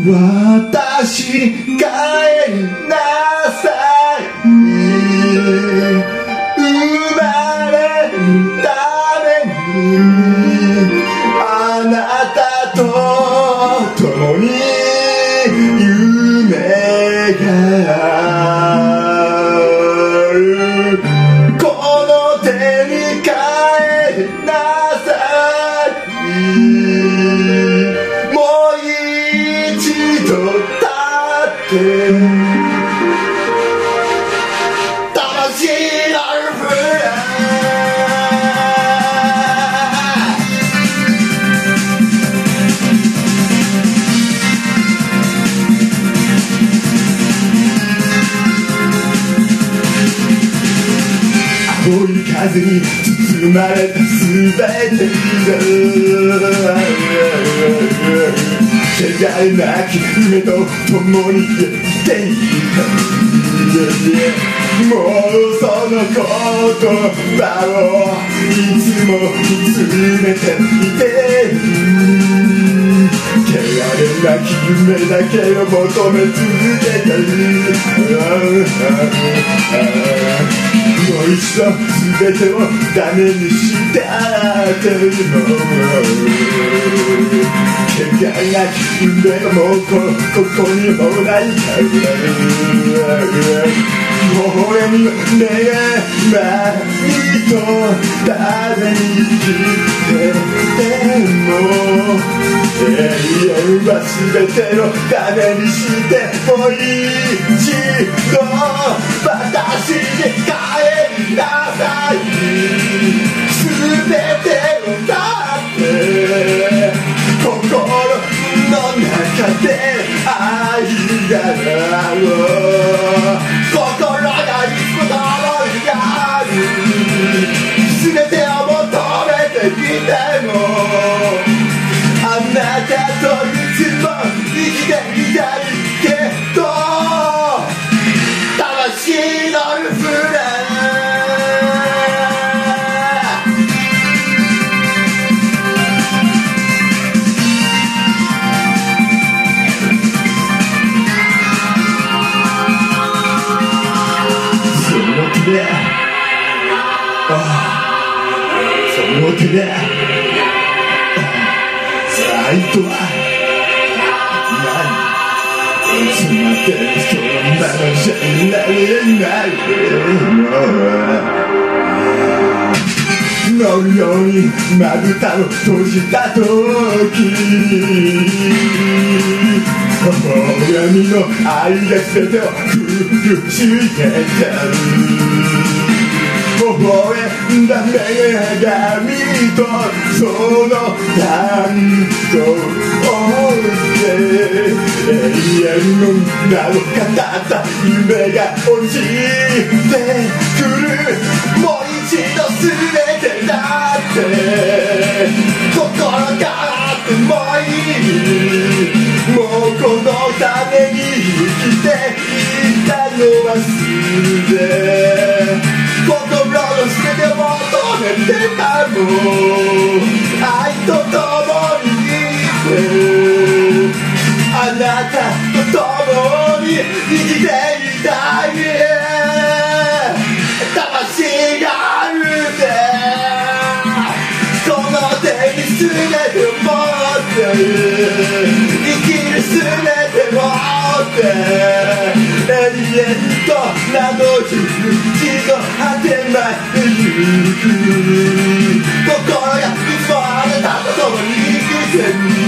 私帰りなさい。生まれるために。風に包まれた全てが汚れなき夢と共に生きていたもうその言葉をいつも見つめていて汚れなき夢だけを求め続けてるもう一度全てをダメにしたっても汚れなき夢がもうこここにもないから微笑みの願い何と誰に生きても永遠は全てのためにしてもう一度私愛がある心がいつもがある全てを求めてきても。あなたといつも生きていた。で。ああ。その手で愛とは何い。つまでそのままじゃなれない。乗るようにまぶたを閉じた時微笑みの愛が全てを苦しめてるんだ女神とその誕生で永遠の名を語った夢が落ちてくるもう一度全てだって心があってもいいもうこのために生きていたのはすてたの愛と共に生きてあなたと共に生きていたい。魂があるでこの手に全て持って。る生きる全て持って。永遠と名の日地の果てまで行く心がいつもあなたと共に行く